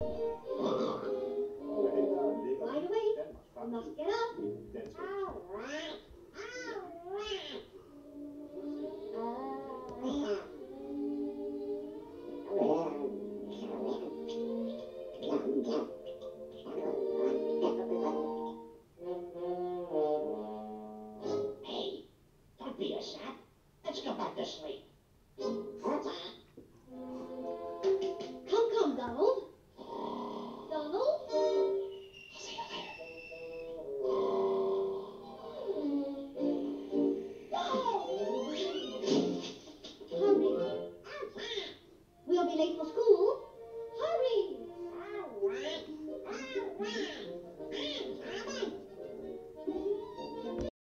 Oh, Wide awake. I must get up.